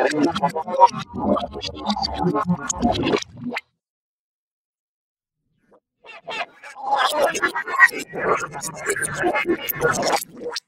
I'm going to go to the next one.